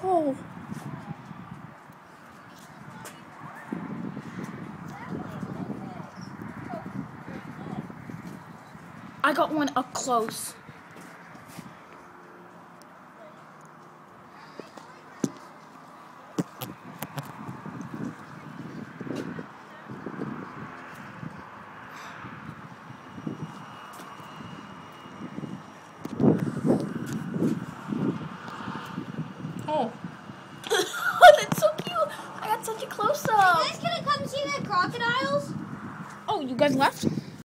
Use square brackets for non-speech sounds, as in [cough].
Oh. I got one up close. Oh, [laughs] that's so cute. I got such a close up. You guys gonna come see the crocodiles? Oh, you guys left?